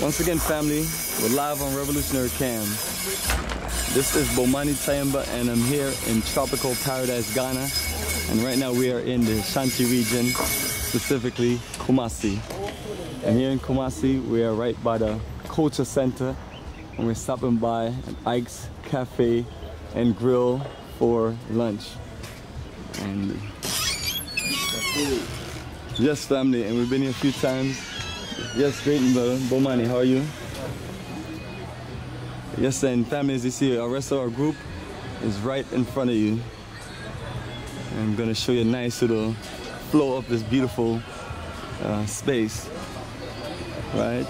Once again, family, we're live on Revolutionary Cam. This is Bomani Tyehimba, and I'm here in tropical paradise, Ghana. And right now we are in the Shanti region, specifically Kumasi. And here in Kumasi, we are right by the culture center, and we're stopping by an Ike's Cafe and Grill for lunch. And yes, family, and we've been here a few times. Yes, great, brother. Bomani, how are you? Yes, and family, as you see, our rest of our group is right in front of you. I'm gonna show you a nice little flow up this beautiful uh, space, right?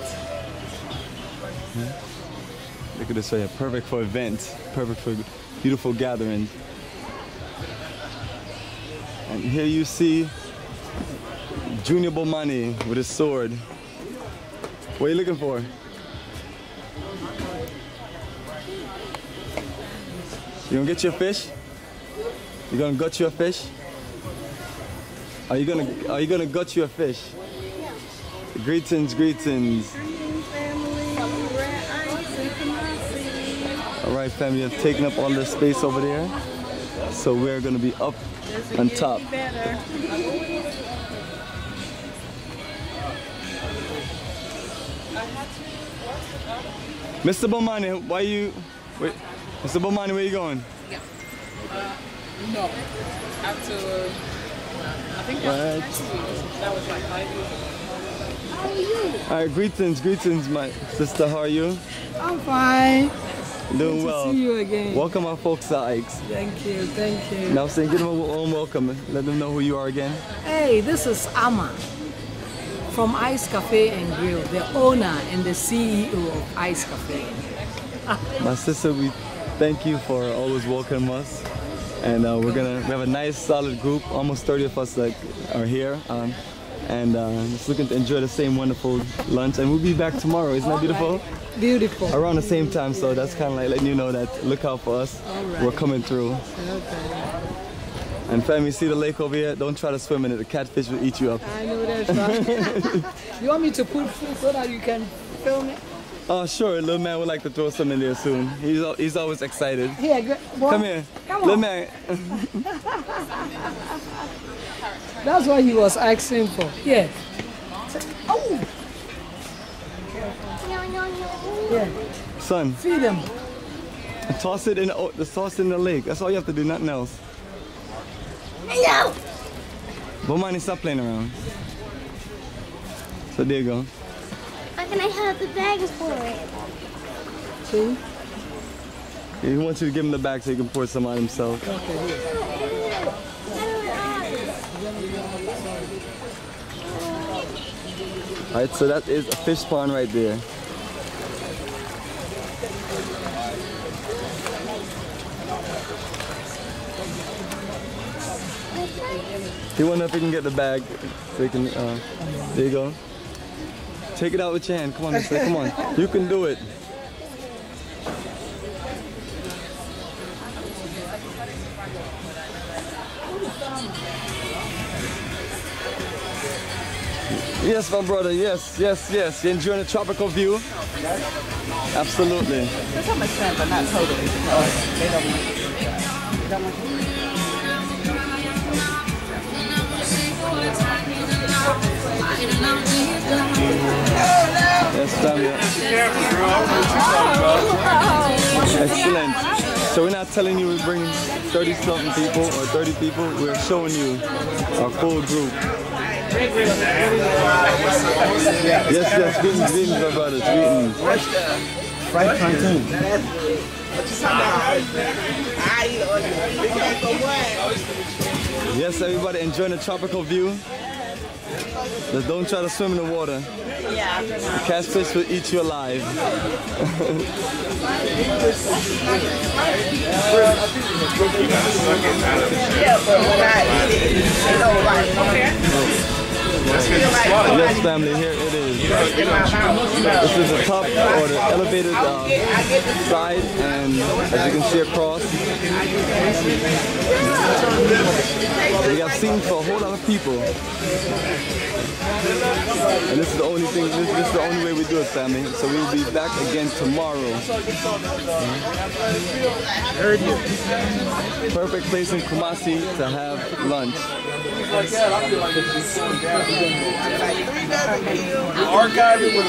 Look at this right here, perfect for events, perfect for beautiful gatherings. And here you see Junior Bomani with his sword. What are you looking for? You gonna get your fish? You gonna gut your fish? Are you gonna are you gonna gut your fish? Greetings, greetings. All right, family, I've taken up all the space over there. So we're gonna be up on top. Mr. Bomani, why you, wait, Mr. Bomani, where you going? Yeah. Uh, no. After, uh, I think Right. that was like five years. All right, greetings, greetings, my sister. How are you? I'm fine. Doing Good to well. see you again. Welcome our folks to Ike's. Thank you, thank you. Now, saying, give them a warm welcome. Let them know who you are again. Hey, this is Ama from Ike's Cafe and Grill, the owner and the CEO of Ike's Cafe. My sister, we thank you for always welcoming us. And uh, we're gonna, we have a nice solid group. Almost 30 of us that are here. Um, and uh, just looking to enjoy the same wonderful lunch. And we'll be back tomorrow. Isn't that beautiful? Beautiful. Around the same time. So that's kind of like letting you know that look out for us. right. We're coming through. Okay. And fam, you see the lake over here? Don't try to swim in it. The catfish will eat you up. I know that's right. you want me to put food so that you can film it? Oh, sure. Little man would like to throw some in there soon. He's, he's always excited. Here, boy, Come here. Come Little on. man. That's what he was asking for. Here. Oh, yeah. Son, Feed him. toss it in the, just toss in the lake. That's all you have to do, nothing else. No. Bomani, stop playing around. So there you go. How can I have the bags for it? See? He wants you to give him the bag so he can pour some on himself. All right, so that is a fish pond right there. He wonder if he can get the bag so he can, uh, there you go. Take it out with your hand. Come on, mister. Come on. You can do it. Yes, my brother. Yes, yes, yes. You enjoying the tropical view? Absolutely. To some extent, but not totally. Excellent. So we're not telling you we're bringing 30 something people or 30 people. We're showing you our full group. Yes, yes, greetings, greetings, my brothers, greetings. Fried plantain. Yes, everybody enjoying the tropical view. Just don't try to swim in the water. The catfish will eat you alive. Yes, family, here it is. This is the top or the elevated uh, side, and as you can see across, We got scenes for a whole lot of people. And this is the only thing, this, this is the only way we do it, family. So we'll be back again tomorrow. Heard you. Perfect place in Kumasi to have lunch. Archive it with.